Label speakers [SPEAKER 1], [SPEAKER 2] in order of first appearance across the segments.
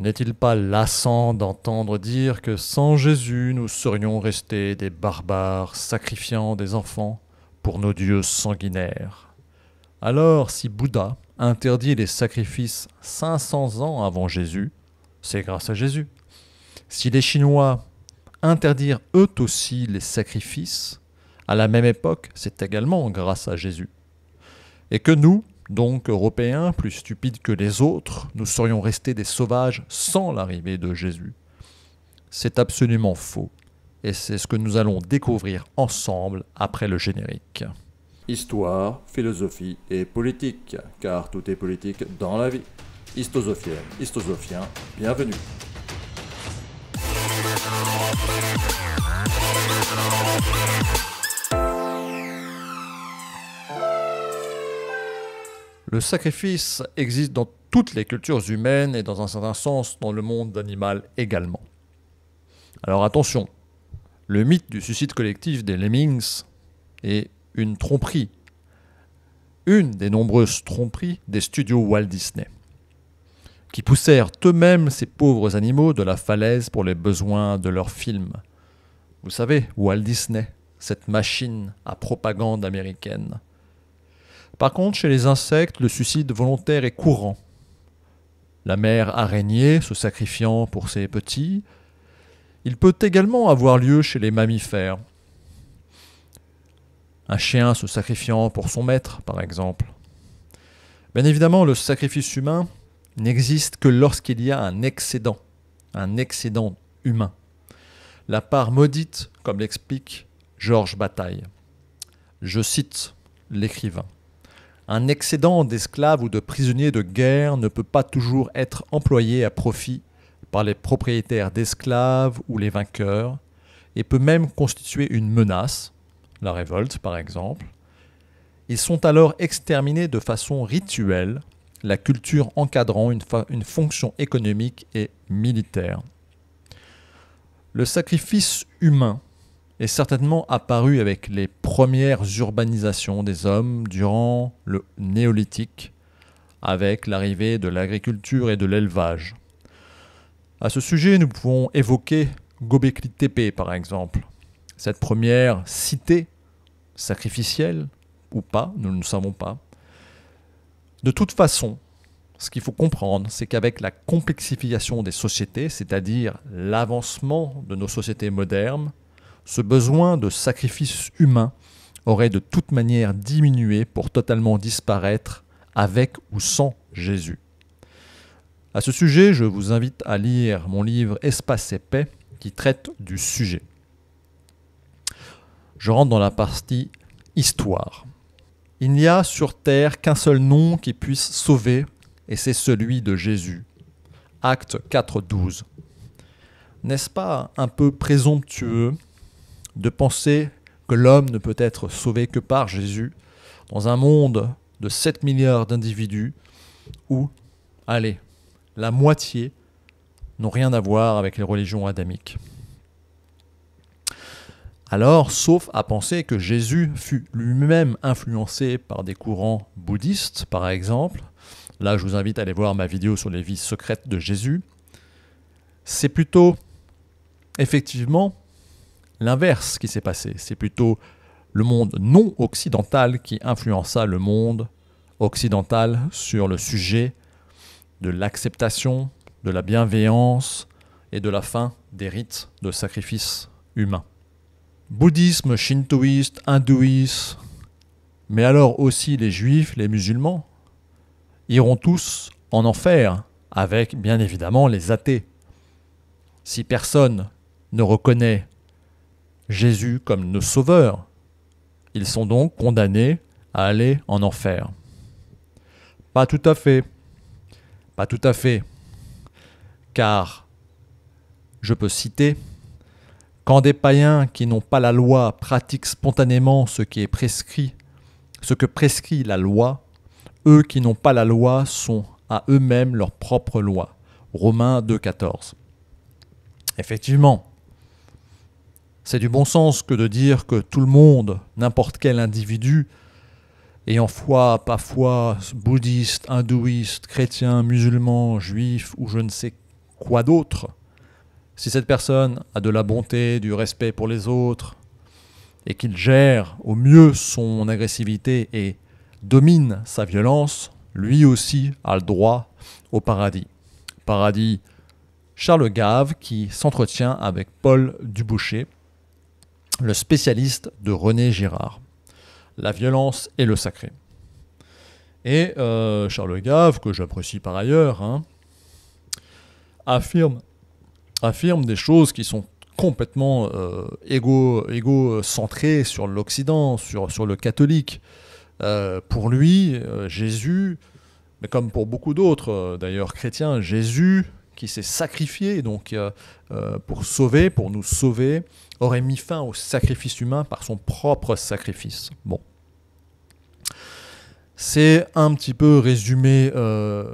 [SPEAKER 1] N'est-il pas lassant d'entendre dire que sans Jésus nous serions restés des barbares sacrifiant des enfants pour nos dieux sanguinaires? Alors si Bouddha interdit les sacrifices 500 ans avant Jésus, c'est grâce à Jésus. Si les Chinois interdirent eux aussi les sacrifices, à la même époque, c'est également grâce à Jésus. Et que nous, donc Européens, plus stupides que les autres, nous serions restés des sauvages sans l'arrivée de Jésus. C'est absolument faux, et c'est ce que nous allons découvrir ensemble après le générique.
[SPEAKER 2] Histoire, philosophie et politique, car tout est politique dans la vie. Histosophienne, histosophien, bienvenue.
[SPEAKER 1] Le sacrifice existe dans toutes les cultures humaines et dans un certain sens dans le monde animal également. Alors attention, le mythe du suicide collectif des lemmings est une tromperie, une des nombreuses tromperies des studios Walt Disney, qui poussèrent eux-mêmes ces pauvres animaux de la falaise pour les besoins de leurs films. Vous savez, Walt Disney, cette machine à propagande américaine. Par contre, chez les insectes, le suicide volontaire est courant. La mère araignée se sacrifiant pour ses petits. Il peut également avoir lieu chez les mammifères. Un chien se sacrifiant pour son maître, par exemple. Bien évidemment, le sacrifice humain n'existe que lorsqu'il y a un excédent, un excédent humain. La part maudite, comme l'explique Georges Bataille. Je cite l'écrivain. Un excédent d'esclaves ou de prisonniers de guerre ne peut pas toujours être employé à profit par les propriétaires d'esclaves ou les vainqueurs, et peut même constituer une menace, la révolte par exemple. Ils sont alors exterminés de façon rituelle, la culture encadrant une, fonction économique et militaire. Le sacrifice humain est certainement apparu avec les premières urbanisations des hommes durant le néolithique, avec l'arrivée de l'agriculture et de l'élevage. À ce sujet, nous pouvons évoquer Gobekli Tepe par exemple. Cette première cité sacrificielle, ou pas, nous ne savons pas. De toute façon, ce qu'il faut comprendre, c'est qu'avec la complexification des sociétés, c'est-à-dire l'avancement de nos sociétés modernes, ce besoin de sacrifice humain aurait de toute manière diminué pour totalement disparaître avec ou sans Jésus. À ce sujet, je vous invite à lire mon livre Espace et paix qui traite du sujet. Je rentre dans la partie histoire. Il n'y a sur terre qu'un seul nom qui puisse sauver, et c'est celui de Jésus. Acte 4.12. N'est-ce pas un peu présomptueux de penser que l'homme ne peut être sauvé que par Jésus dans un monde de 7 milliards d'individus où, allez, la moitié n'ont rien à voir avec les religions adamiques. Alors, sauf à penser que Jésus fut lui-même influencé par des courants bouddhistes, par exemple, là je vous invite à aller voir ma vidéo sur les vies secrètes de Jésus, c'est plutôt effectivement l'inverse qui s'est passé. C'est plutôt le monde non occidental qui influença le monde occidental sur le sujet de l'acceptation, de la bienveillance et de la fin des rites de sacrifice humain. Bouddhisme, shintoïste, hindouiste, mais alors aussi les juifs, les musulmans, iront tous en enfer avec bien évidemment les athées. Si personne ne reconnaît Jésus comme nos sauveurs. Ils sont donc condamnés à aller en enfer. Pas tout à fait. Pas tout à fait. Car, je peux citer, quand des païens qui n'ont pas la loi pratiquent spontanément ce qui est prescrit, ce que prescrit la loi, eux qui n'ont pas la loi sont à eux-mêmes leur propre loi. Romains 2.14. Effectivement, c'est du bon sens que de dire que tout le monde, n'importe quel individu, ayant foi, pas foi, bouddhiste, hindouiste, chrétien, musulman, juif ou je ne sais quoi d'autre Si cette personne a de la bonté, du respect pour les autres, et qu'il gère au mieux son agressivité et domine sa violence, lui aussi a le droit au paradis. Paradis Charles Gave qui s'entretient avec Paul Duboucher, le spécialiste de René Girard. La violence et le sacré. Et euh, Charles Gave, que j'apprécie par ailleurs, hein, affirme, affirme des choses qui sont complètement euh, égo, égo-centrées sur l'Occident, sur, le catholique. Euh, pour lui, Jésus, mais comme pour beaucoup d'autres d'ailleurs chrétiens, Jésus qui s'est sacrifié donc pour sauver, pour nous sauver, aurait mis fin au sacrifice humain par son propre sacrifice. Bon. C'est un petit peu résumé euh,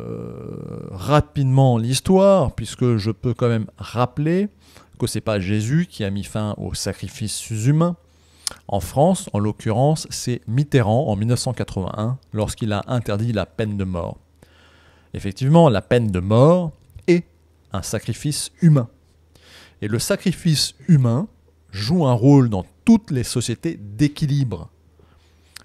[SPEAKER 1] rapidement l'histoire, puisque je peux quand même rappeler que ce n'est pas Jésus qui a mis fin au sacrifice humain. En France, en l'occurrence, c'est Mitterrand en 1981, lorsqu'il a interdit la peine de mort. Effectivement, la peine de mort un sacrifice humain. Et le sacrifice humain joue un rôle dans toutes les sociétés d'équilibre.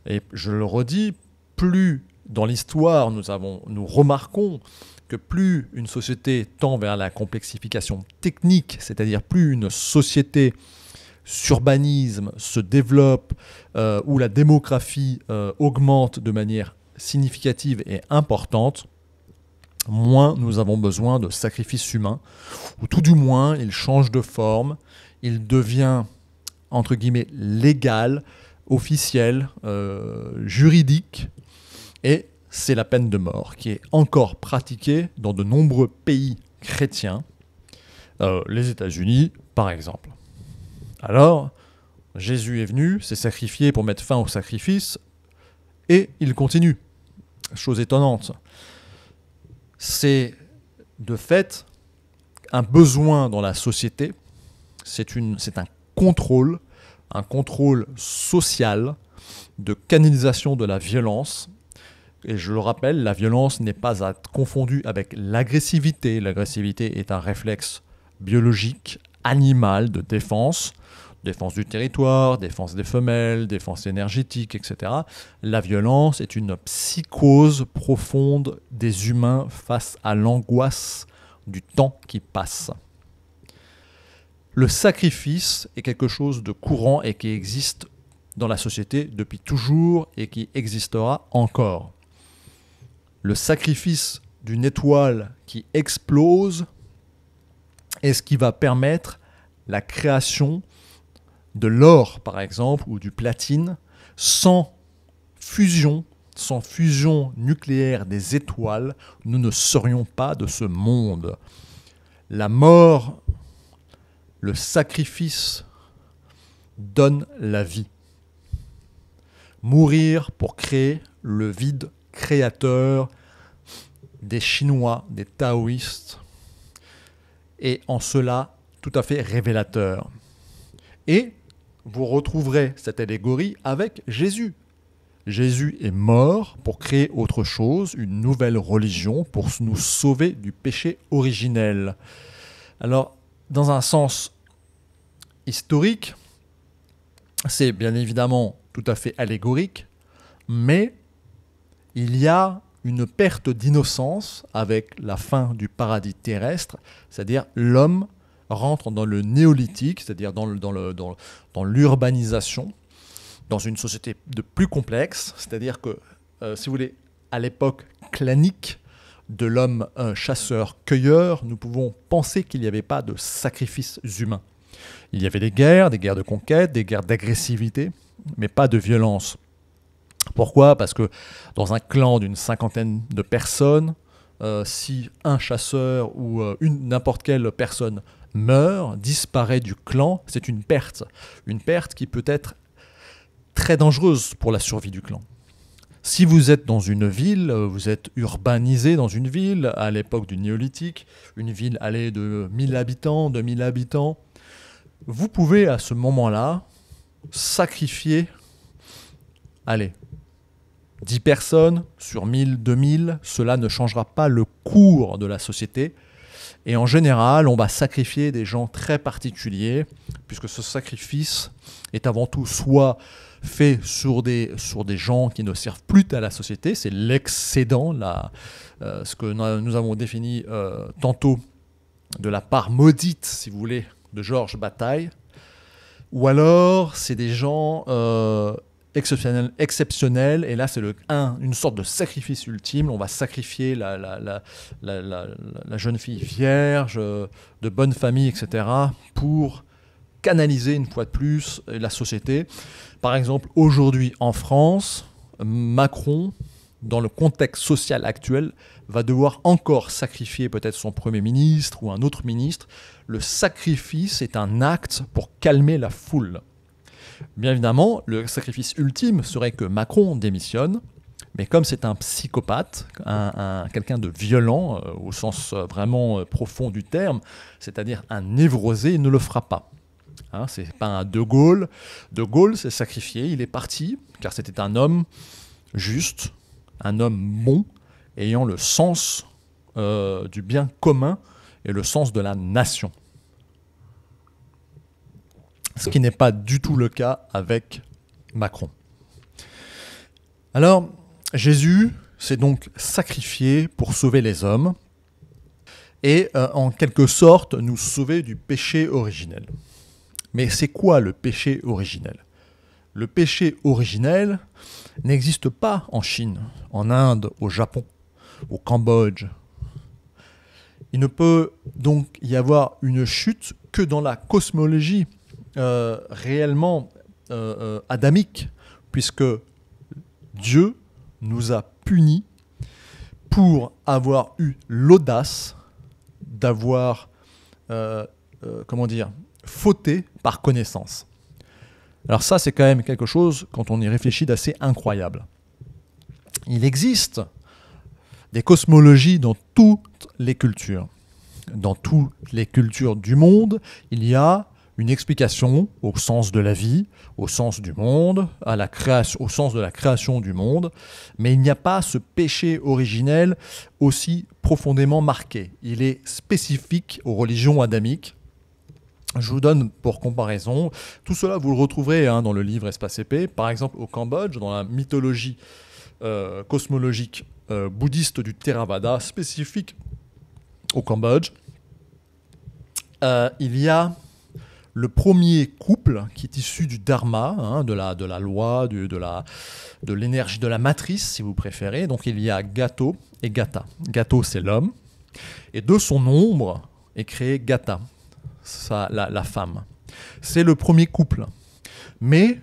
[SPEAKER 1] Et je le redis, plus dans l'histoire nous, remarquons que plus une société tend vers la complexification technique, c'est-à-dire plus une société s'urbanisme, se développe, euh, où la démographie euh, augmente de manière significative et importante, moins nous avons besoin de sacrifices humains, ou tout du moins il change de forme, il devient, entre guillemets, légal, officiel, euh, juridique, et c'est la peine de mort qui est encore pratiquée dans de nombreux pays chrétiens, euh, les États-Unis par exemple. Alors, Jésus est venu, s'est sacrifié pour mettre fin au sacrifice, et il continue. Chose étonnante. C'est de fait un besoin dans la société, c'est un contrôle, un contrôle social de canalisation de la violence. Et je le rappelle, la violence n'est pas à confondue avec l'agressivité. L'agressivité est un réflexe biologique, animal de défense, défense du territoire, défense des femelles, défense énergétique, etc. La violence est une psychose profonde des humains face à l'angoisse du temps qui passe. Le sacrifice est quelque chose de courant et qui existe dans la société depuis toujours et qui existera encore le sacrifice d'une étoile qui explose est ce qui va permettre la création de l'or, par exemple, ou du platine, sans fusion, sans fusion nucléaire des étoiles, nous ne serions pas de ce monde. La mort, le sacrifice donne la vie. Mourir pour créer le vide créateur des Chinois, des taoïstes, et en cela tout à fait révélateur. Et vous retrouverez cette allégorie avec Jésus. Jésus est mort pour créer autre chose, une nouvelle religion, pour nous sauver du péché originel. Alors, dans un sens historique, c'est bien évidemment tout à fait allégorique, mais il y a une perte d'innocence avec la fin du paradis terrestre, c'est-à-dire l'homme rentre dans le néolithique, c'est-à-dire dans, l'urbanisation, dans, une société de plus complexe, c'est-à-dire que, euh, si vous voulez, à l'époque clanique de l'homme chasseur-cueilleur, nous pouvons penser qu'il n'y avait pas de sacrifices humains. Il y avait des guerres, des guerres de conquête, des guerres d'agressivité, mais pas de violence. Pourquoi? Parce que dans un clan d'une cinquantaine de personnes, euh, si un chasseur ou euh, une n'importe quelle personne meurt, disparaît du clan, c'est une perte. Une perte qui peut être très dangereuse pour la survie du clan. Si vous êtes dans une ville, vous êtes urbanisé dans une ville à l'époque du néolithique, une ville allée de 1000 habitants, 2000 habitants, vous pouvez à ce moment-là sacrifier, allez, 10 personnes sur 1000, 2000, cela ne changera pas le cours de la société. Et en général, on va sacrifier des gens très particuliers, puisque ce sacrifice est avant tout soit fait sur des, sur des gens qui ne servent plus à la société, c'est l'excédent, euh, ce que nous avons défini euh, tantôt de la part maudite, si vous voulez, de Georges Bataille, ou alors c'est des gens euh, exceptionnels, exceptionnels, et là c'est le un, une sorte de sacrifice ultime, on va sacrifier la, la, la, la, jeune fille vierge, de bonne famille, etc., pour canaliser une fois de plus la société. Par exemple, aujourd'hui en France, Macron, dans le contexte social actuel, va devoir encore sacrifier peut-être son Premier ministre ou un autre ministre. Le sacrifice est un acte pour calmer la foule. Bien évidemment, le sacrifice ultime serait que Macron démissionne, mais comme c'est un psychopathe, un, quelqu'un de violent euh, au sens euh, vraiment euh, profond du terme, c'est-à-dire un névrosé, il ne le fera pas. Hein, c'est pas un De Gaulle. De Gaulle s'est sacrifié, il est parti, car c'était un homme juste, un homme bon, ayant le sens du bien commun et le sens de la nation. Ce qui n'est pas du tout le cas avec Macron. Alors, Jésus s'est donc sacrifié pour sauver les hommes et euh, en quelque sorte nous sauver du péché originel. Mais c'est quoi le péché originel? Le péché originel n'existe pas en Chine, en Inde, au Japon, au Cambodge. Il ne peut donc y avoir une chute que dans la cosmologie euh, réellement euh, euh, adamique, puisque Dieu nous a punis pour avoir eu l'audace d'avoir, comment dire, fauté par connaissance. Alors ça, c'est quand même quelque chose, quand on y réfléchit, d'assez incroyable. Il existe des cosmologies dans toutes les cultures. Dans toutes les cultures du monde, il y a une explication au sens de la vie, au sens du monde, à la création, au sens de la création du monde, mais il n'y a pas ce péché originel aussi profondément marqué. Il est spécifique aux religions adamiques, je vous donne pour comparaison, tout cela vous le retrouverez hein, dans le livre Espace épée, par exemple au Cambodge, dans la mythologie euh, cosmologique euh, bouddhiste du Theravada spécifique au Cambodge. Euh, il y a le premier couple qui est issu du dharma, hein, de, la, loi, de, l'énergie, de la matrice si vous préférez. Donc il y a Gato et Gata. Gato c'est l'homme, et de son ombre est créé Gata la, femme. C'est le premier couple. Mais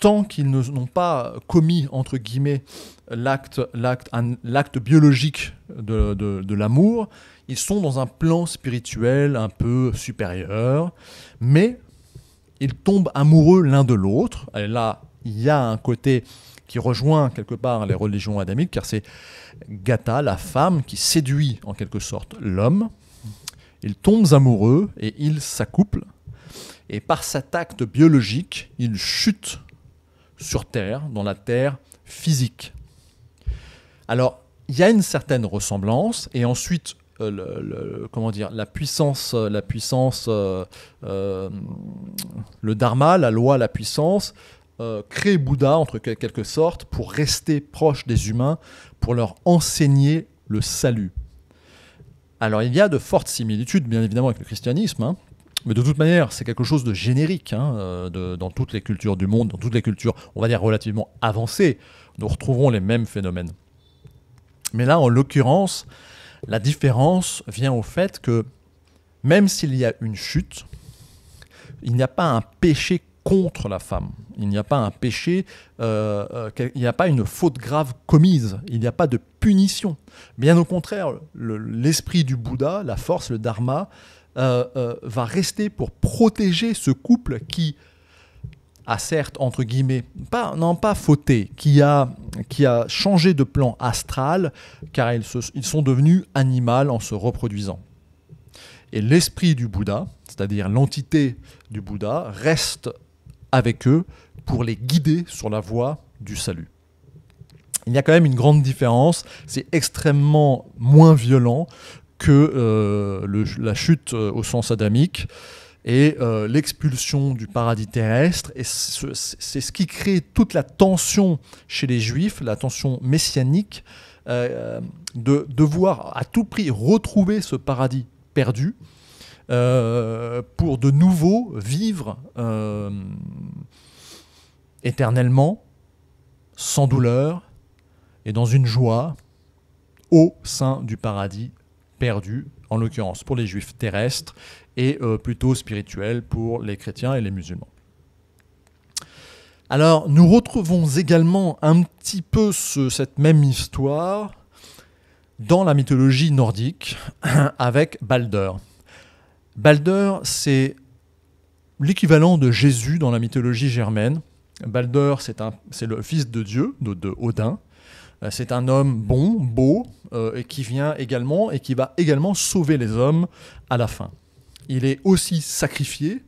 [SPEAKER 1] tant qu'ils n'ont pas commis, entre guillemets, l'acte, biologique de, l'amour, ils sont dans un plan spirituel un peu supérieur, mais ils tombent amoureux l'un de l'autre. Et là, il y a un côté qui rejoint quelque part les religions adamiques, car c'est Gata, la femme, qui séduit en quelque sorte l'homme, ils tombent amoureux et ils s'accouplent. Et par cet acte biologique, ils chutent sur Terre, dans la Terre physique. Alors, il y a une certaine ressemblance, et ensuite, euh, comment dire, la puissance, la puissance, euh, euh, le dharma, la loi, la puissance, crée Bouddha entre quelque sorte pour rester proche des humains, pour leur enseigner le salut. Alors il y a de fortes similitudes, bien évidemment, avec le christianisme, hein. mais de toute manière, c'est quelque chose de générique hein, euh, dans toutes les cultures du monde, dans toutes les cultures, on va dire, relativement avancées. Nous retrouverons les mêmes phénomènes. Mais là, en l'occurrence, la différence vient au fait que même s'il y a une chute, il n'y a pas un péché contre la femme. Il n'y a pas un péché, euh, euh, il n'y a pas une faute grave commise, il n'y a pas de punition. Bien au contraire, l'esprit du Bouddha, la force, le Dharma, euh, va rester pour protéger ce couple qui a certes, entre guillemets, pas, non pas fauté, qui a, qui a changé de plan astral, car ils, ils sont devenus animaux en se reproduisant. Et l'esprit du Bouddha, c'est-à-dire l'entité du Bouddha, reste avec eux pour les guider sur la voie du salut. Il y a quand même une grande différence, c'est extrêmement moins violent que la chute au sens adamique et l'expulsion du paradis terrestre. Et c'est ce qui crée toute la tension chez les juifs, la tension messianique, de devoir à tout prix retrouver ce paradis perdu euh, pour de nouveau vivre euh, éternellement, sans douleur et dans une joie au sein du paradis perdu, en l'occurrence pour les juifs terrestres et euh, plutôt spirituel pour les chrétiens et les musulmans. Alors nous retrouvons également un petit peu cette même histoire dans la mythologie nordique avec Balder. Balder, c'est l'équivalent de Jésus dans la mythologie germaine. Balder, c'est le fils de Dieu, de, Odin. Euh, c'est un homme bon, beau, euh, et qui vient également et qui va également sauver les hommes à la fin. Il est aussi sacrifié.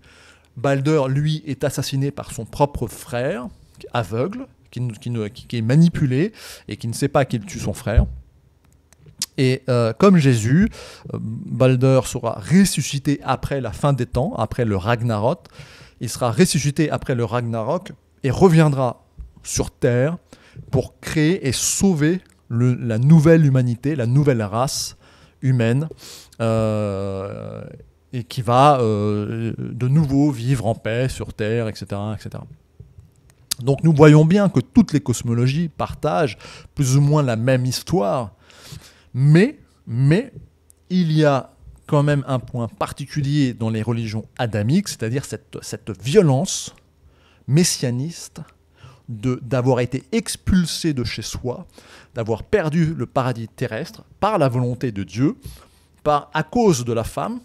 [SPEAKER 1] Balder, lui, est assassiné par son propre frère, aveugle, qui, qui est manipulé et qui ne sait pas qu'il tue son frère. Et euh, comme Jésus, euh, Balder sera ressuscité après la fin des temps, après le Ragnarok. Il sera ressuscité après le Ragnarok et reviendra sur Terre pour créer et sauver la nouvelle humanité, la nouvelle race humaine, euh, et qui va de nouveau vivre en paix sur Terre, etc., etc. Donc nous voyons bien que toutes les cosmologies partagent plus ou moins la même histoire, mais, mais il y a quand même un point particulier dans les religions adamiques, c'est-à-dire cette, cette violence messianiste d'avoir été expulsé de chez soi, d'avoir perdu le paradis terrestre par la volonté de Dieu, par, à cause de la femme,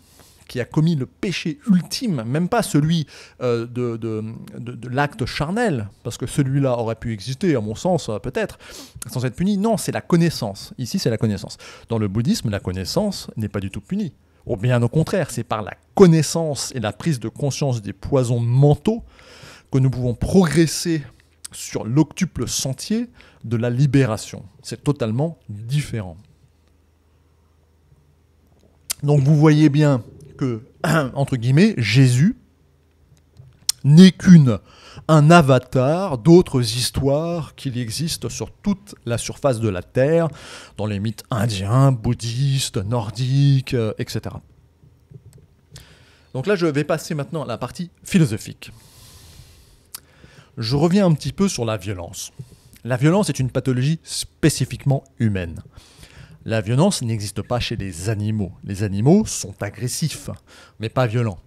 [SPEAKER 1] qui a commis le péché ultime, même pas celui euh, de, de, l'acte charnel, parce que celui-là aurait pu exister, à mon sens, euh, peut-être, sans être puni. Non, c'est la connaissance. Ici, c'est la connaissance. Dans le bouddhisme, la connaissance n'est pas du tout punie. Ou bien au contraire, c'est par la connaissance et la prise de conscience des poisons mentaux que nous pouvons progresser sur l'octuple sentier de la libération. C'est totalement différent. Donc vous voyez bien que, entre guillemets, Jésus n'est qu'une un avatar d'autres histoires qu'il existe sur toute la surface de la Terre, dans les mythes indiens, bouddhistes, nordiques, euh, etc. Donc là, je vais passer maintenant à la partie philosophique. Je reviens un petit peu sur la violence. La violence est une pathologie spécifiquement humaine. La violence n'existe pas chez les animaux. Les animaux sont agressifs, mais pas violents.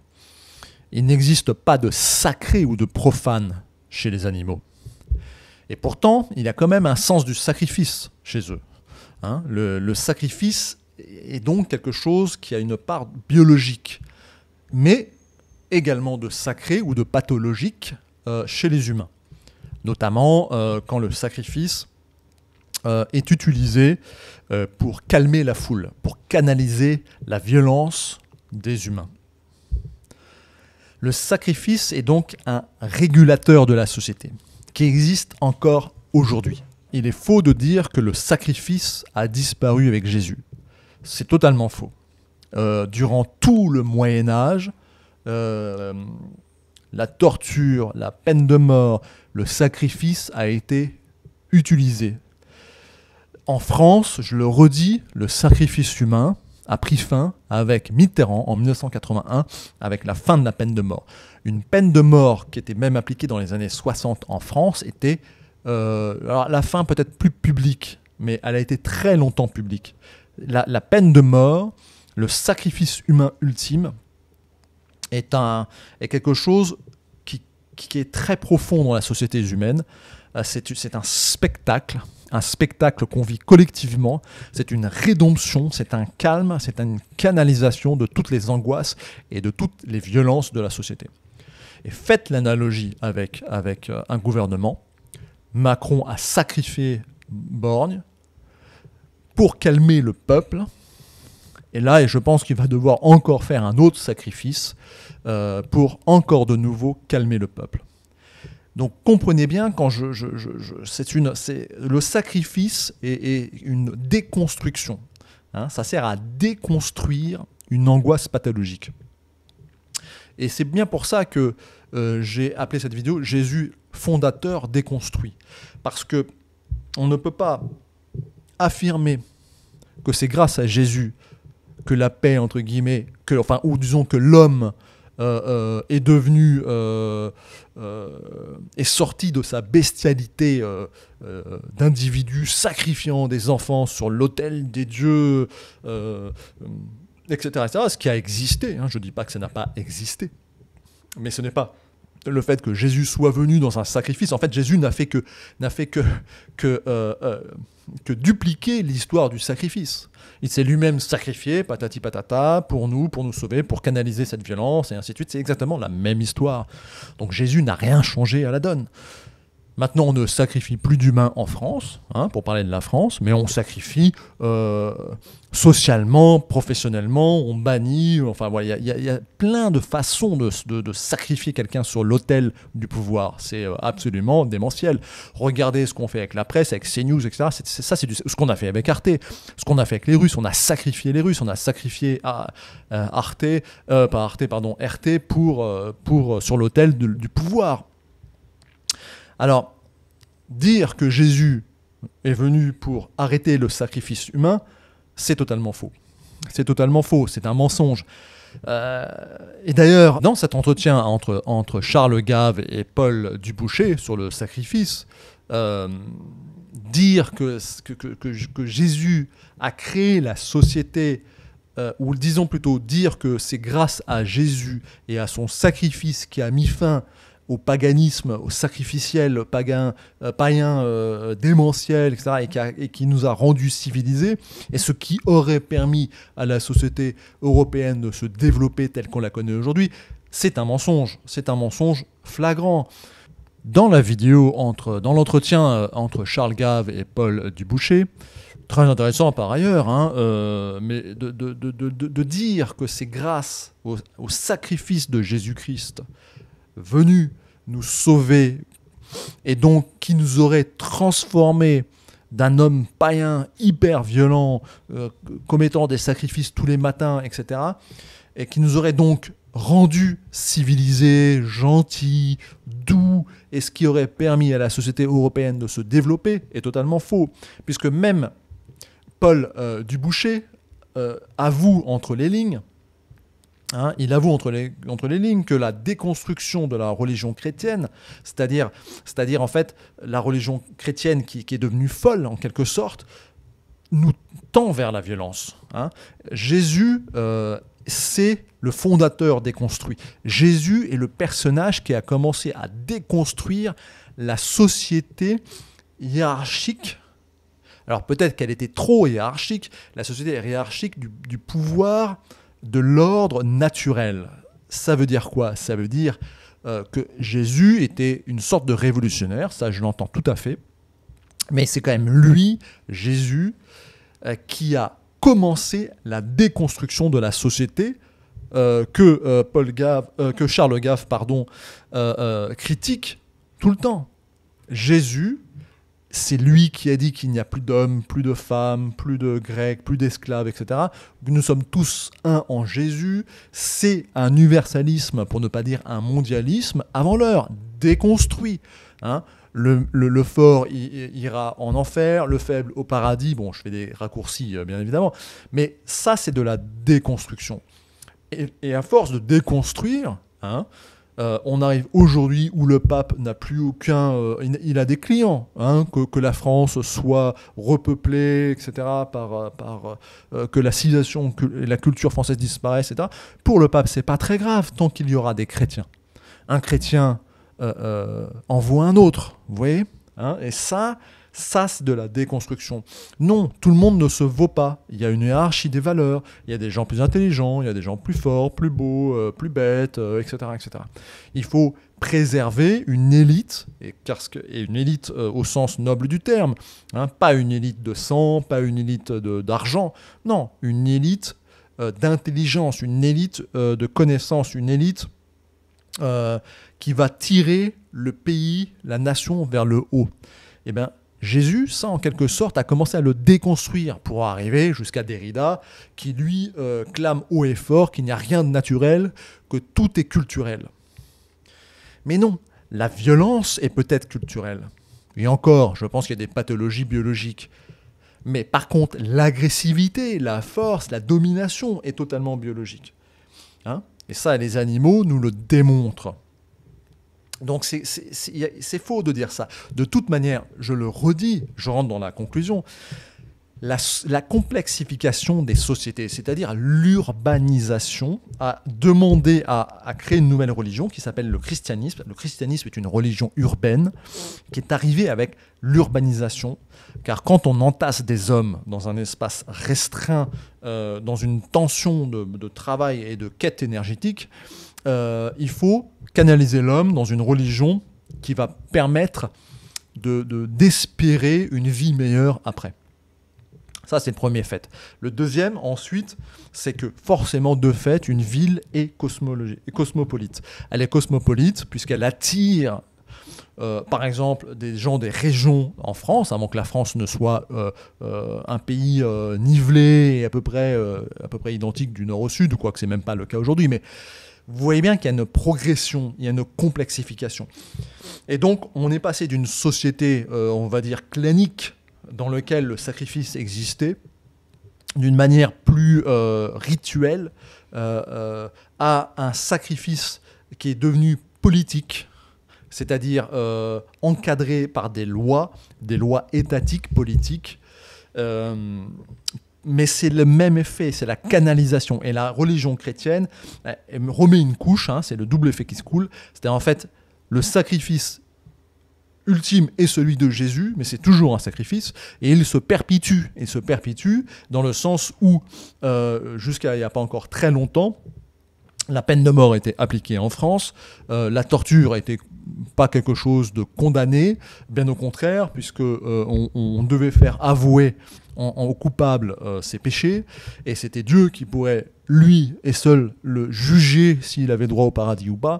[SPEAKER 1] Il n'existe pas de sacré ou de profane chez les animaux. Et pourtant, il y a quand même un sens du sacrifice chez eux. Hein. le, sacrifice est donc quelque chose qui a une part biologique, mais également de sacré ou de pathologique chez les humains. Notamment euh, quand le sacrifice euh, est utilisé euh, pour calmer la foule, pour canaliser la violence des humains. Le sacrifice est donc un régulateur de la société, qui existe encore aujourd'hui. Il est faux de dire que le sacrifice a disparu avec Jésus. C'est totalement faux. Euh, durant tout le Moyen Âge, la torture, la peine de mort, le sacrifice a été utilisé en France, je le redis, le sacrifice humain a pris fin avec Mitterrand en 1981, avec la fin de la peine de mort. Une peine de mort qui était même appliquée dans les années 60 en France était, euh, la fin peut-être plus publique, mais elle a été très longtemps publique. La, peine de mort, le sacrifice humain ultime, est, un, est quelque chose qui, qui est très profond dans la société humaine. Euh, c'est un spectacle un spectacle qu'on vit collectivement, c'est une rédemption, c'est un calme, c'est une canalisation de toutes les angoisses et de toutes les violences de la société. Et faites l'analogie avec, avec euh, un gouvernement. Macron a sacrifié Borgne pour calmer le peuple. Et là, je pense qu'il va devoir encore faire un autre sacrifice euh, pour encore de nouveau calmer le peuple. Donc comprenez bien, quand je, c'est une, c'est le sacrifice et, une déconstruction. Hein, ça sert à déconstruire une angoisse pathologique. Et c'est bien pour ça que euh, j'ai appelé cette vidéo Jésus fondateur déconstruit. Parce que on ne peut pas affirmer que c'est grâce à Jésus que la paix, entre guillemets, que, enfin, ou disons que l'homme euh, euh, est devenu, est sorti de sa bestialité d'individus sacrifiant des enfants sur l'autel des dieux, etc., Ce qui a existé, hein, je ne dis pas que ça n'a pas existé, mais ce n'est pas le fait que Jésus soit venu dans un sacrifice. En fait, Jésus n'a fait euh, euh, que dupliquer l'histoire du sacrifice. Il s'est lui-même sacrifié, patati patata, pour nous, pour nous sauver, pour canaliser cette violence, et ainsi de suite. C'est exactement la même histoire. Donc Jésus n'a rien changé à la donne. Maintenant, on ne sacrifie plus d'humains en France, hein, pour parler de la France, mais on sacrifie euh, socialement, professionnellement, on bannit. Enfin, voilà, il y, a plein de façons de, sacrifier quelqu'un sur l'autel du pouvoir. C'est euh, absolument démentiel. Regardez ce qu'on fait avec la presse, avec CNews, etc. ça, c'est ce qu'on a fait avec Arte, ce qu'on a fait avec les Russes. On a sacrifié les Russes, on a sacrifié euh, Arte, Arte, pardon, RT pour sur l'autel du pouvoir. Alors, dire que Jésus est venu pour arrêter le sacrifice humain, c'est totalement faux. C'est totalement faux, c'est un mensonge. Euh, et d'ailleurs, dans cet entretien entre, Charles Gave et Paul Duboucher sur le sacrifice, euh, dire que, que, Jésus a créé la société, euh, ou disons plutôt dire que c'est grâce à Jésus et à son sacrifice qui a mis fin au paganisme, au sacrificiel pagan, euh, païen euh, démentiel, etc., et qui, nous a rendus civilisés, et ce qui aurait permis à la société européenne de se développer telle qu'on la connaît aujourd'hui, c'est un mensonge, c'est un mensonge flagrant. Dans la vidéo, entre, dans l'entretien euh, entre Charles Gave et Paul Duboucher, très intéressant par ailleurs, hein, mais de, de, dire que c'est grâce au sacrifice de Jésus-Christ venu nous sauver et donc qui nous aurait transformé d'un homme païen hyper violent, euh, commettant des sacrifices tous les matins, etc., et qui nous aurait donc rendu civilisés, gentils, doux, et ce qui aurait permis à la société européenne de se développer, est totalement faux, puisque même Paul euh, Duboucher euh, avoue entre les lignes Hein, il avoue entre les, lignes que la déconstruction de la religion chrétienne, c'est-à-dire, c'est-à-dire en fait la religion chrétienne qui, est devenue folle en quelque sorte, nous tend vers la violence. Hein. Jésus, euh, c'est le fondateur déconstruit. Jésus est le personnage qui a commencé à déconstruire la société hiérarchique. Alors peut-être qu'elle était trop hiérarchique, la société hiérarchique du pouvoir, de l'ordre naturel. Ça veut dire quoi? Ça veut dire euh, que Jésus était une sorte de révolutionnaire, ça je l'entends tout à fait, mais c'est quand même lui, Jésus, euh, qui a commencé la déconstruction de la société euh, que, Paul Gave, que Charles Gave pardon, critique tout le temps. Jésus c'est lui qui a dit qu'il n'y a plus d'hommes, plus de femmes, plus de grecs, plus d'esclaves, etc. Nous sommes tous un en Jésus. C'est un universalisme, pour ne pas dire un mondialisme, avant l'heure, déconstruit. Hein. Le, fort ira en enfer, le faible au paradis. Bon, je fais des raccourcis, euh, bien évidemment. Mais ça, c'est de la déconstruction. Et, et, à force de déconstruire, hein, euh, on arrive aujourd'hui où le pape n'a plus aucun... Euh, il, a des clients, hein, que, la France soit repeuplée, etc., euh, que la civilisation, que la culture française disparaisse, etc. Pour le pape, c'est pas très grave tant qu'il y aura des chrétiens. Un chrétien envoie un autre, vous voyez hein, Et ça, ça, c'est de la déconstruction. Non, tout le monde ne se vaut pas. Il y a une hiérarchie des valeurs. Il y a des gens plus intelligents, il y a des gens plus forts, plus beaux, euh, plus bêtes, etc., euh, etc. Il faut préserver une élite, et, une élite euh, au sens noble du terme, hein, pas une élite de sang, pas une élite d'argent, non, une élite d'intelligence, une élite de connaissance, une élite qui va tirer le pays, la nation vers le haut. Eh bien, Jésus, ça en quelque sorte, a commencé à le déconstruire pour arriver jusqu'à Derrida, qui lui euh, clame haut et fort qu'il n'y a rien de naturel, que tout est culturel. Mais non, la violence est peut-être culturelle. Et encore, je pense qu'il y a des pathologies biologiques. Mais par contre, l'agressivité, la force, la domination est totalement biologique. Hein? Et ça, les animaux nous le démontrent. Donc c'est faux de dire ça. De toute manière, je le redis, je rentre dans la conclusion, la, complexification des sociétés, c'est-à-dire l'urbanisation, a demandé à, créer une nouvelle religion qui s'appelle le christianisme. Le christianisme est une religion urbaine qui est arrivée avec l'urbanisation, car quand on entasse des hommes dans un espace restreint, euh, dans une tension de, travail et de quête énergétique, euh, il faut canaliser l'homme dans une religion qui va permettre d'espérer de, une vie meilleure après. Ça, c'est le premier fait. Le deuxième, ensuite, c'est que forcément, de fait, une ville est, cosmopolite. Elle est cosmopolite puisqu'elle attire euh, par exemple, des gens des régions en France, avant que la France ne soit euh, euh, un pays nivelé et à peu, près, à peu près identique du nord au sud, quoique ce n'est même pas le cas aujourd'hui. Mais vous voyez bien qu'il y a une progression, il y a une complexification. Et donc, on est passé d'une société, on va dire, clanique, dans laquelle le sacrifice existait, d'une manière plus rituelle, à un sacrifice qui est devenu politique, c'est-à-dire euh, encadré par des lois, des lois étatiques, politiques. Euh, mais c'est le même effet, c'est la canalisation. Et la religion chrétienne remet une couche, hein, c'est le double effet qui se coule. C'est en fait le sacrifice ultime est celui de Jésus, mais c'est toujours un sacrifice, et il se perpétue, et se perpétue dans le sens où, euh, jusqu'à il n'y a pas encore très longtemps, la peine de mort était appliquée en France, la torture était pas quelque chose de condamné, bien au contraire, puisque euh, on, devait faire avouer en, coupable euh, ses péchés, et c'était Dieu qui pourrait, lui et seul, le juger s'il avait droit au paradis ou pas.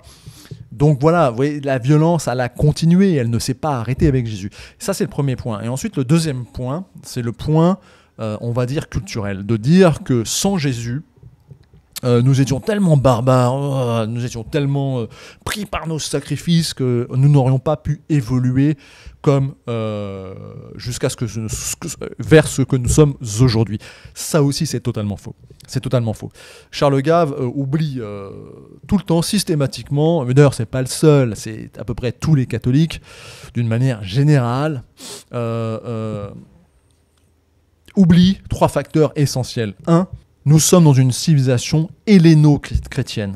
[SPEAKER 1] Donc voilà, vous voyez, la violence, elle a continué, elle ne s'est pas arrêtée avec Jésus. Ça, c'est le premier point. Et ensuite, le deuxième point, c'est le point, euh, on va dire, culturel, de dire que sans Jésus, euh, nous étions tellement barbares, euh, nous étions tellement euh, pris par nos sacrifices que nous n'aurions pas pu évoluer comme jusqu'à ce que, vers ce que nous sommes aujourd'hui. Ça aussi, c'est totalement faux. C'est totalement faux. Charles Gave oublie tout le temps systématiquement, mais d'ailleurs c'est pas le seul, c'est à peu près tous les catholiques, d'une manière générale, oublie trois facteurs essentiels. Un, nous sommes dans une civilisation helléno-chrétienne,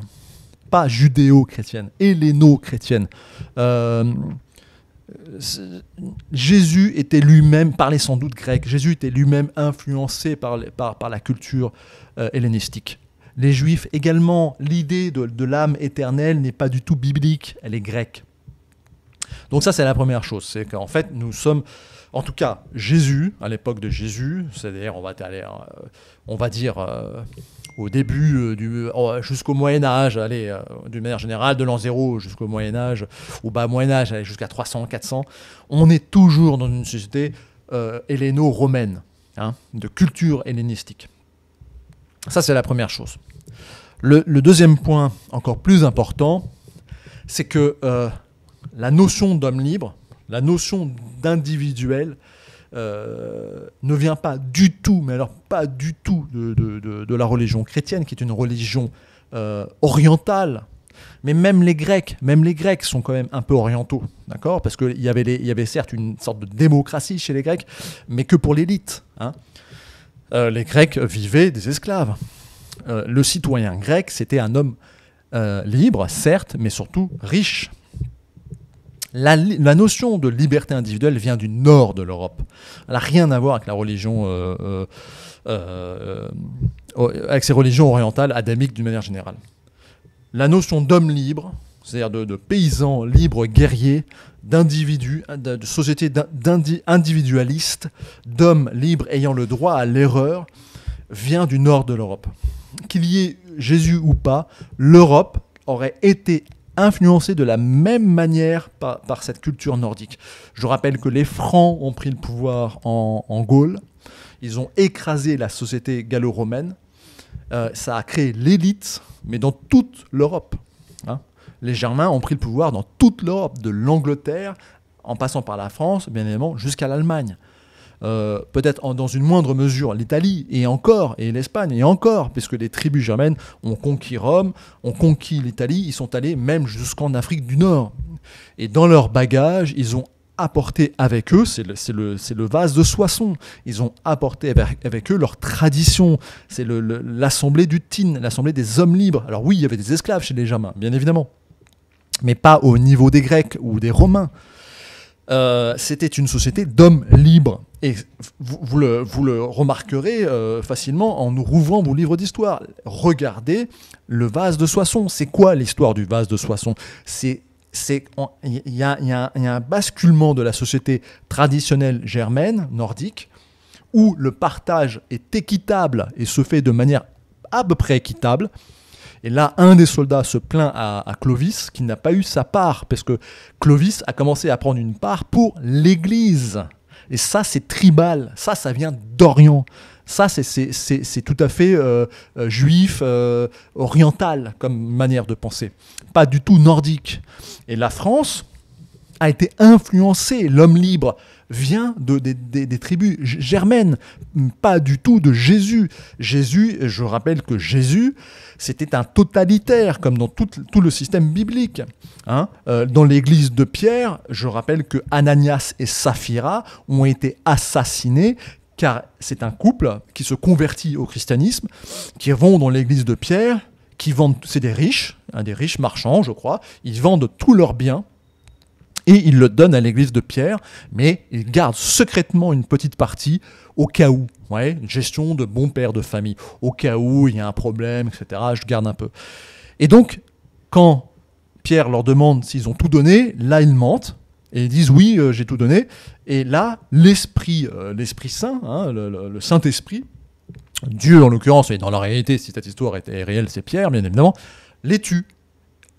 [SPEAKER 1] pas judéo-chrétienne, helléno-chrétienne. Euh, Jésus était lui-même, parlait sans doute grec, Jésus était lui-même influencé par, par, la culture euh, hellénistique. Les juifs également, l'idée de, de l'âme éternelle n'est pas du tout biblique, elle est grecque. Donc ça c'est la première chose, c'est qu'en fait nous sommes en tout cas, Jésus, à l'époque de Jésus, c'est-à-dire, on va, aller, euh, on dire euh, au début euh, du jusqu'au Moyen Âge, allez, d'une manière générale, de l'an zéro jusqu'au Moyen Âge, ou bas Moyen Âge, jusqu'à 300, 400, on est toujours dans une société helléno-romaine, hein, de culture hellénistique. Ça, c'est la première chose. Le, deuxième point, encore plus important, c'est que la notion d'homme libre, la notion d'individuel euh, ne vient pas du tout, mais alors pas du tout de, la religion chrétienne, qui est une religion euh, orientale. Mais même les Grecs, même les Grecs sont quand même un peu orientaux, d'accord? Parce qu'il y, avait y avait certes une sorte de démocratie chez les Grecs, mais que pour l'élite. Hein. Euh, les Grecs vivaient des esclaves. le citoyen grec, c'était un homme libre, certes, mais surtout riche. La, notion de liberté individuelle vient du nord de l'Europe. Elle n'a rien à voir avec la religion, euh, euh, euh, avec ces religions orientales, adamiques d'une manière générale. La notion d'homme libre, c'est-à-dire de, paysan libre, guerrier, d'individu, de, société individualiste, d'homme libre ayant le droit à l'erreur, vient du nord de l'Europe. Qu'il y ait Jésus ou pas, l'Europe aurait été influencés de la même manière par, cette culture nordique. Je rappelle que les Francs ont pris le pouvoir en, en Gaule, ils ont écrasé la société gallo-romaine, Euh, ça a créé l'élite, mais dans toute l'Europe. hein. Les Germains ont pris le pouvoir dans toute l'Europe, de l'Angleterre, en passant par la France, bien évidemment, jusqu'à l'Allemagne. Euh, peut-être dans une moindre mesure l'Italie, et encore, et l'Espagne, et encore, puisque les tribus germaines ont conquis Rome, ont conquis l'Italie, ils sont allés même jusqu'en Afrique du Nord. Et dans leur bagage, ils ont apporté avec eux, c'est le, le- le vase de Soissons, ils ont apporté avec, avec eux leur tradition, c'est l'assemblée du Tin, l'assemblée des hommes libres. Alors oui, il y avait des esclaves chez les Germains, bien évidemment, mais pas au niveau des Grecs ou des Romains. Euh, c'était une société d'hommes libres. Et vous, le, vous le remarquerez euh, facilement en nous rouvrant vos livres d'histoire. Regardez le vase de Soissons. C'est quoi l'histoire du vase de Soissons? C'est il y, y y a un basculement de la société traditionnelle germaine, nordique, où le partage est équitable et se fait de manière à peu près équitable. Et là, un des soldats se plaint à, Clovis qui n'a pas eu sa part, parce que Clovis a commencé à prendre une part pour l'Église. Et ça, c'est tribal. Ça, ça vient d'Orient. Ça, c'est tout à fait euh, euh, juif, euh, oriental comme manière de penser. Pas du tout nordique. Et la France a été influencée. L'homme libre vient de, des- tribus germaines, pas du tout de Jésus. Jésus, je rappelle que Jésus, c'était un totalitaire, comme dans tout, le système biblique. hein. Euh, dans l'église de Pierre, je rappelle que Ananias et Saphira ont été assassinés car c'est un couple qui se convertit au christianisme, qui vont dans l'église de Pierre, qui vendent, c'est des riches, des riches marchands, je crois, ils vendent tous leurs biens et ils le donnent à l'église de Pierre, mais ils gardent secrètement une petite partie au cas où. Ouais, une gestion de bon père de famille. Au cas où il y a un problème, etc. Je garde un peu. Et donc, quand Pierre leur demande s'ils ont tout donné, là ils mentent et ils disent oui, euh, j'ai tout donné. Et là, l'esprit, euh, l'esprit saint, hein, le, le- le Saint Esprit, Dieu en l'occurrence, et dans la réalité, si cette histoire était réelle, c'est Pierre, bien évidemment, les tue.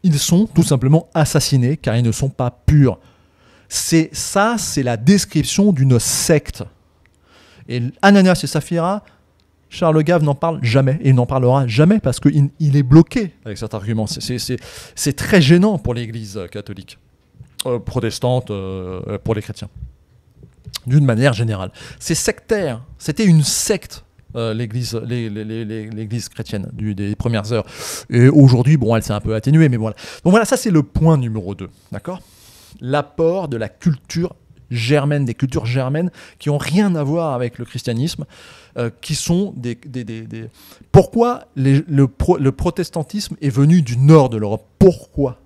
[SPEAKER 1] Ils sont tout simplement assassinés car ils ne sont pas purs. C'est ça, c'est la description d'une secte. Et Ananias et Saphira, Charles Gave n'en parle jamais et il n'en parlera jamais parce qu'il il est bloqué avec cet argument. C'est- très gênant pour l'Église catholique, euh, protestante, euh, pour les chrétiens, d'une manière générale. C'est sectaire. C'était une secte. Euh, l'église l'église chrétienne des premières heures. Et aujourd'hui bon elle s'est un peu atténuée mais voilà. Donc voilà ça c'est le point numéro 2 d'accord? L'apport de la culture germaine, des cultures germaines qui ont rien à voir avec le christianisme, euh, qui sont des... Pourquoi le, pro- le protestantisme est venu du nord de l'Europe? Pourquoi?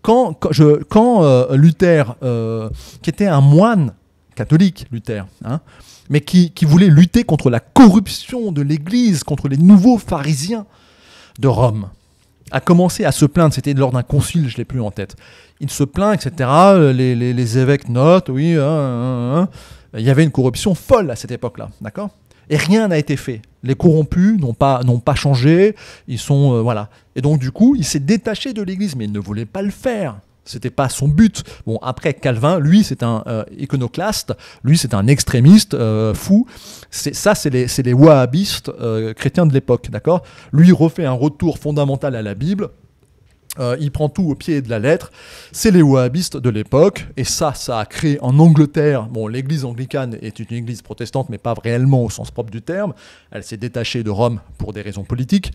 [SPEAKER 1] Quand, je- quand, euh, Luther, qui était un moine catholique, Luther, hein, mais qui, qui voulait lutter contre la corruption de l'Église, contre les nouveaux pharisiens de Rome, a commencé à se plaindre, c'était lors d'un concile, je ne l'ai plus en tête. Il se plaint, etc. Les, les- évêques notent, oui, hein, hein, hein. il y avait une corruption folle à cette époque-là, d'accord? Et rien n'a été fait. Les corrompus n'ont pas, n'ont pas changé, ils sont, euh, voilà. Et donc du coup, il s'est détaché de l'Église, mais il ne voulait pas le faire. C'était pas son but. Bon, après Calvin, lui, c'est un euh, iconoclaste, lui, c'est un extrémiste euh, fou. C'est ça, c'est les, wahhabistes euh, chrétiens de l'époque, d'accord? Lui refait un retour fondamental à la Bible. Il prend tout au pied de la lettre. C'est les wahhabistes de l'époque. Et ça, ça a créé en Angleterre. Bon, l'église anglicane est une église protestante, mais pas réellement au sens propre du terme. Elle s'est détachée de Rome pour des raisons politiques.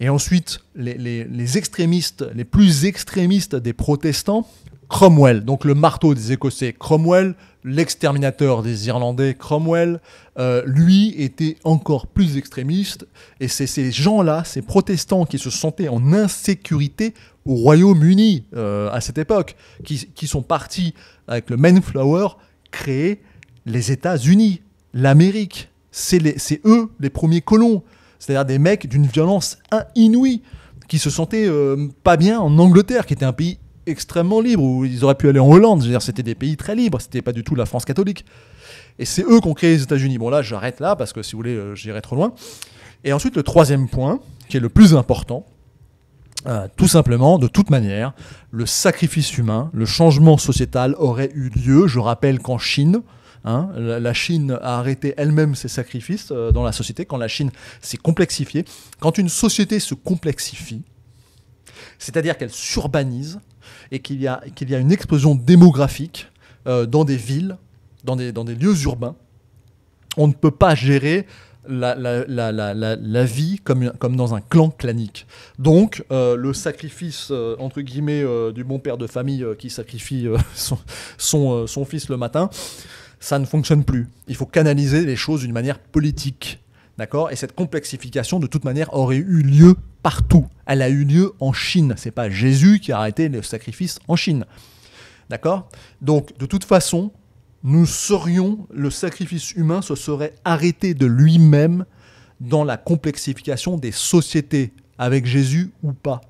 [SPEAKER 1] Et ensuite, les, extrémistes, les plus extrémistes des protestants, Cromwell, donc le marteau des Écossais, Cromwell, l'exterminateur des Irlandais, Cromwell, euh, lui était encore plus extrémiste. Et c'est ces gens-là, ces protestants qui se sentaient en insécurité au Royaume-Uni euh, à cette époque, qui, sont partis avec le Mayflower créer les États-Unis, l'Amérique. C'est eux les premiers colons. C'est-à-dire des mecs d'une violence in- inouïe, qui se sentaient euh, pas bien en Angleterre, qui était un pays extrêmement libre, où ils auraient pu aller en Hollande. C'était des pays très libres, c'était pas du tout la France catholique. Et c'est eux qui ont créé les États-Unis. Bon, là, j'arrête là, parce que si vous voulez, euh, j'irai trop loin. Et ensuite, le troisième point, qui est le plus important, Euh, tout simplement, de toute manière, le sacrifice humain, le changement sociétal aurait eu lieu. Je rappelle qu'en Chine, hein, la, Chine a arrêté elle-même ses sacrifices euh, dans la société, quand la Chine s'est complexifiée. Quand une société se complexifie, c'est-à-dire qu'elle s'urbanise et qu'il y, qu'il y a une explosion démographique euh, dans des villes, dans des, dans des lieux urbains, on ne peut pas gérer la, la, la, la, vie comme, comme dans un clan clanique. Donc, euh, le sacrifice, entre guillemets, du bon père de famille qui sacrifie son, son, son, fils le matin, ça ne fonctionne plus. Il faut canaliser les choses d'une manière politique. D'accord? Et cette complexification, de toute manière, aurait eu lieu partout. Elle a eu lieu en Chine. C'est pas Jésus qui a arrêté le sacrifice en Chine. D'accord? Donc, de toute façon, nous serions, le sacrifice humain se serait arrêté de lui-même dans la complexification des sociétés, avec Jésus ou pas.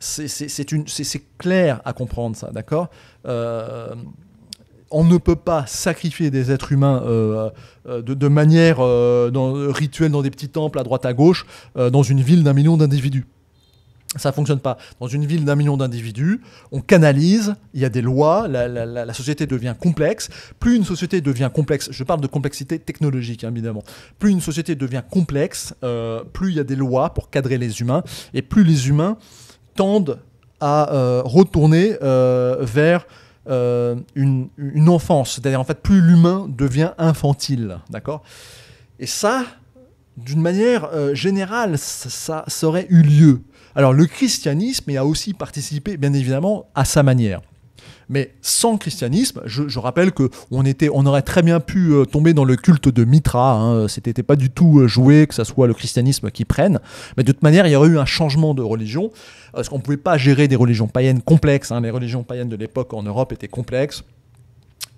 [SPEAKER 1] C'est clair à comprendre ça, d'accord? Euh, On ne peut pas sacrifier des êtres humains euh, euh, de, manière rituelle dans des petits temples à droite à gauche, dans une ville d'un million d'individus. Ça ne fonctionne pas. Dans une ville d'un million d'individus, on canalise, il y a des lois, la, société devient complexe. Plus une société devient complexe, je parle de complexité technologique hein, évidemment, plus une société devient complexe, euh, plus il y a des lois pour cadrer les humains, et plus les humains tendent à euh, retourner euh, une, enfance. C'est-à-dire en fait, plus l'humain devient infantile. D'accord? Et ça, d'une manière générale, ça, ça aurait eu lieu. Alors le christianisme a aussi participé, bien évidemment, à sa manière. Mais sans christianisme, je, rappelle que on, était, on aurait très bien pu euh, tomber dans le culte de Mitra. Hein, C'était pas du tout euh, joué que ce soit le christianisme qui prenne. Mais de toute manière, il y aurait eu un changement de religion. Parce qu'on pouvait pas gérer des religions païennes complexes. Hein. Les religions païennes de l'époque en Europe étaient complexes.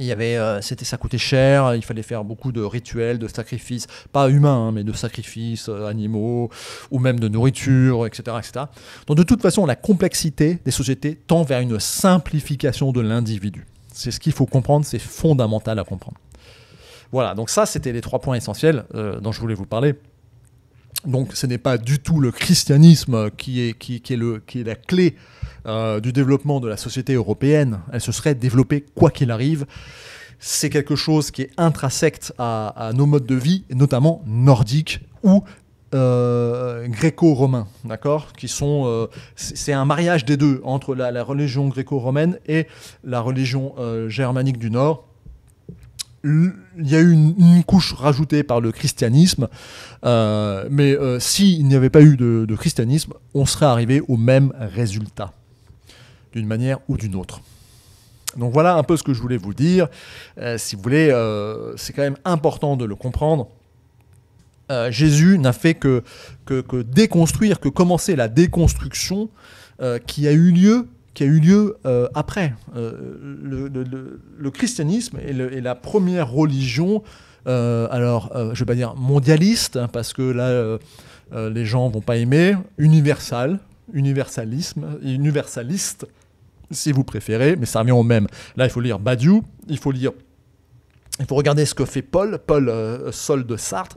[SPEAKER 1] Il y avait, euh, c'était, ça coûtait cher, il fallait faire beaucoup de rituels, de sacrifices, pas humains, hein, mais de sacrifices euh, animaux, ou même de nourriture, etc., etc. Donc de toute façon, la complexité des sociétés tend vers une simplification de l'individu. C'est ce qu'il faut comprendre, c'est fondamental à comprendre. Voilà, donc ça, c'était les trois points essentiels euh, dont je voulais vous parler. Donc ce n'est pas du tout le christianisme qui est, qui, est, le, qui est la clé euh, du développement de la société européenne. Elle se serait développée quoi qu'il arrive. C'est quelque chose qui est intrinsèque à, nos modes de vie, notamment nordiques ou euh, gréco-romains, d'accord? Qui sont, euh, c'est un mariage des deux entre la, religion gréco-romaine et la religion germanique du Nord il y a eu une, couche rajoutée par le christianisme, mais s'il n'y avait pas eu de, christianisme, on serait arrivé au même résultat, d'une manière ou d'une autre. Donc voilà un peu ce que je voulais vous dire. Euh, si vous voulez, c'est quand même important de le comprendre. Jésus n'a fait que, déconstruire, que commencer la déconstruction qui a eu lieu qui a eu lieu euh, après. Euh, le, christianisme est, la première religion, euh, alors je ne vais pas dire mondialiste, hein, parce que là les gens vont pas aimer, universal, universalisme, universaliste, si vous préférez, mais ça revient au même. Là il faut lire Badiou, il faut lire il faut regarder ce que fait Paul, Paul euh, Sol de Sartre.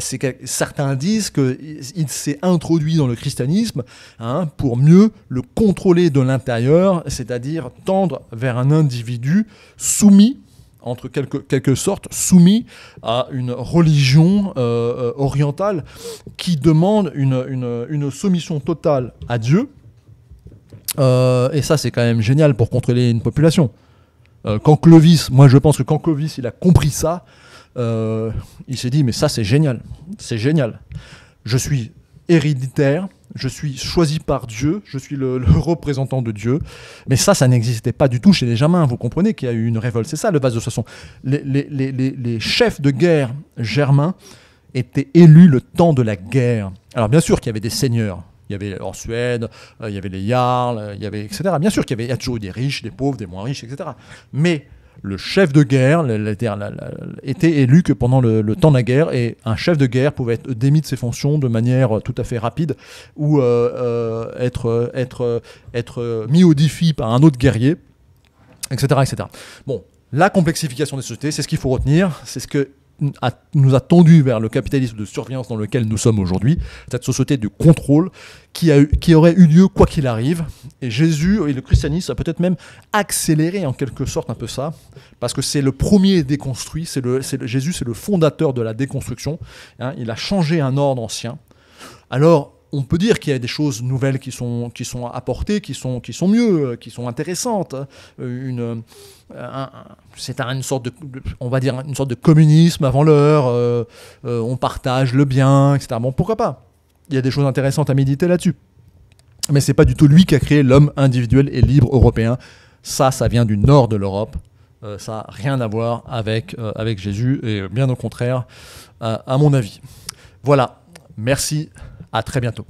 [SPEAKER 1] C'est que certains disent qu'il s'est introduit dans le christianisme hein, pour mieux le contrôler de l'intérieur, c'est-à-dire tendre vers un individu soumis entre quelque, quelque sorte soumis à une religion euh, euh, orientale qui demande une, une, soumission totale à Dieu. Et ça, c'est quand même génial pour contrôler une population. Euh, quand Clovis, moi je pense que quand Clovis il a compris ça, euh, il s'est dit mais ça c'est génial, c'est génial. Je suis héréditaire, je suis choisi par Dieu, je suis le, représentant de Dieu. Mais ça, ça n'existait pas du tout chez les Germains. Vous comprenez qu'il y a eu une révolte. C'est ça le base de toute les, chefs de guerre germains étaient élus le temps de la guerre. Alors bien sûr qu'il y avait des seigneurs, il y avait en Suède, euh, il y avait les Jarls, il y avait, etc. Bien sûr qu'il y avait toujours eu des riches, des pauvres, des moins riches, etc. Mais le chef de guerre était élu que pendant le, temps de la guerre et un chef de guerre pouvait être démis de ses fonctions de manière tout à fait rapide ou euh, euh, être mis au défi par un autre guerrier, etc. etc. Bon, la complexification des sociétés, c'est ce qu'il faut retenir, c'est ce que nous a tendu vers le capitalisme de surveillance dans lequel nous sommes aujourd'hui, cette société du contrôle qui, a qui aurait eu lieu quoi qu'il arrive. Et Jésus et le christianisme a peut-être même accéléré en quelque sorte un peu ça, parce que c'est le premier déconstruit, c'est le, Jésus c'est le fondateur de la déconstruction, hein. il a changé un ordre ancien. Alors, on peut dire qu'il y a des choses nouvelles qui sont, qui sont apportées, qui sont, qui sont mieux, qui sont intéressantes. Euh, une, c'est une sorte de, on va dire une sorte de communisme avant l'heure. Euh, euh, on partage le bien, etc. Bon, pourquoi pas? Il y a des choses intéressantes à méditer là-dessus. Mais c'est pas du tout lui qui a créé l'homme individuel et libre européen. Ça, ça vient du nord de l'Europe. ça n'a rien à voir avec, avec Jésus et bien au contraire, à mon avis. Voilà. Merci. À très bientôt.